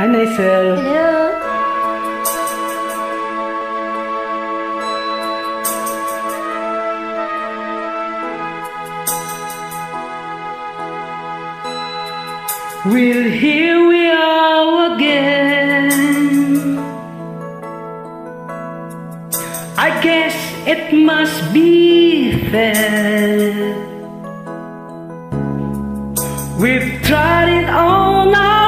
Hi, Nicel. Hello. Well, here we are again. I guess it must be fair. We've tried it all but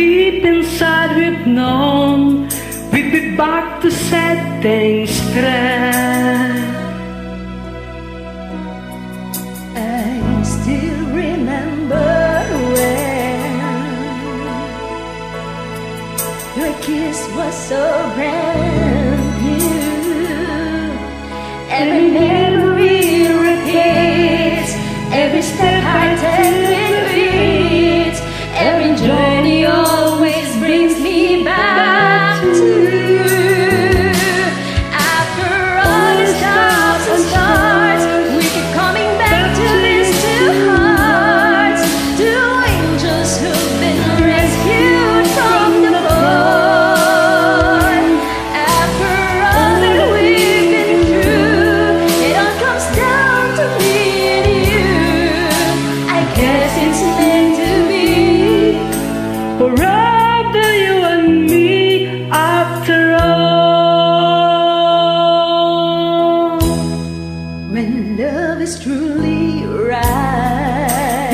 deep inside we've known we'd be back to set things straight. I still remember when your kiss was so brand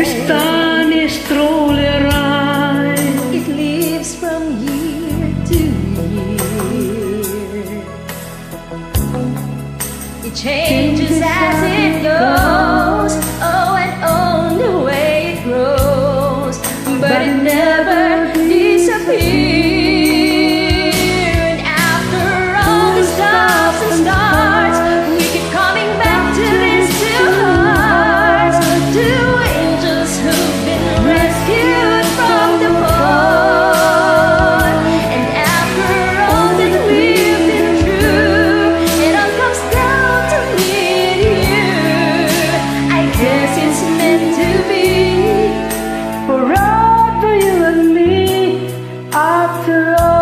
right. This time is truly right. It lives from year to year. It changes after all.